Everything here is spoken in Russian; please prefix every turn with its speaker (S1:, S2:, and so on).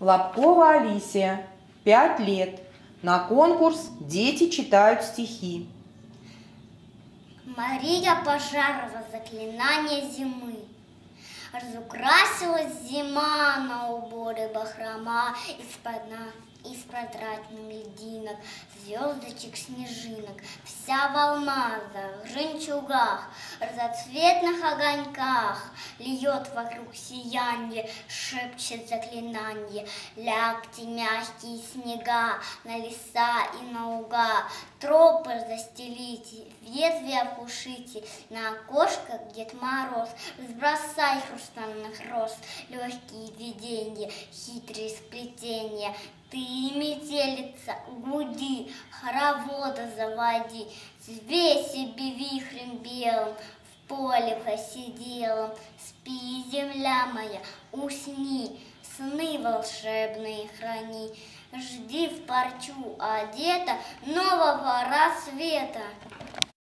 S1: Лобкова Алисия, 5 лет. На конкурс «Дети читают стихи».
S2: Мария Пожарова «Заклинание зимы». Разукрасилась зима на уборе бахрома из-под из прозрачных льдинок, звездочек, снежинок, вся в жемчугах, разоцветных огоньках, льет вокруг сияние, шепчет заклинание, лягте мягкие снега на леса и на уга, тропы застелите, ветви опушите, на окошко Дед Мороз, сбросай хрустальных роз, легкие видения, хитрые сплетения, ты метелица, гуди, хоровода заводи, Звей себе вихрем белым, в поле посиделом, Спи, земля моя, усни, сны волшебные храни, Жди в парчу одета нового рассвета.